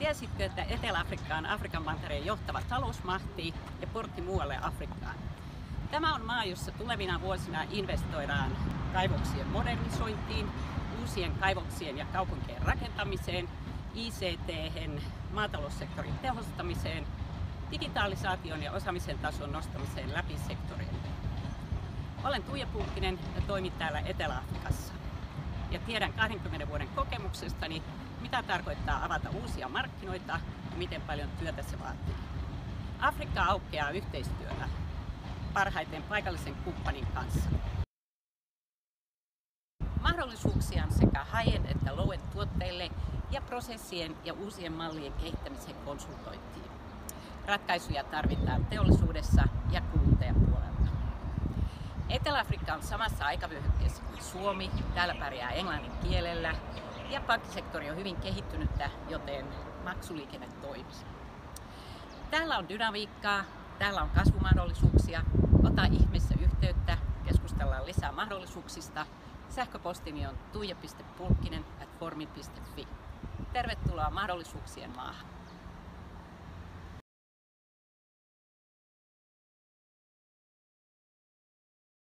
Tiesitkö, että Etelä-Afrikka on Afrikan mantereen johtava talousmahti ja portti muualle Afrikkaan? Tämä on maa, jossa tulevina vuosina investoidaan kaivoksien modernisointiin, uusien kaivoksien ja kaupunkien rakentamiseen, ICT, maataloussektorin tehostamiseen, digitalisaation ja osaamisen tason nostamiseen läpi sektorille. Olen Tuija Pulkkinen ja toimin täällä Etelä-Afrikassa. Ja tiedän 20 vuoden kokemuksestani, mitä tarkoittaa avata uusia markkinoita ja miten paljon työtä se vaatii. Afrikka aukeaa yhteistyöllä parhaiten paikallisen kumppanin kanssa. Mahdollisuuksia on sekä high että low tuotteille ja prosessien ja uusien mallien kehittämisen konsultointiin. Ratkaisuja tarvitaan teollisuudessa ja kuluttajapuolella. Etelä-Afrikka on samassa aikavyöhykkeessä kuin Suomi. Täällä pärjää englannin kielellä ja pankkisektori on hyvin kehittynyttä, joten maksuliikenne toimii. Täällä on dynamiikkaa, täällä on kasvumahdollisuuksia. Ota ihmeessä yhteyttä, keskustellaan lisää mahdollisuuksista. Sähköpostini on tuija.pulkkinen at. Tervetuloa mahdollisuuksien maahan.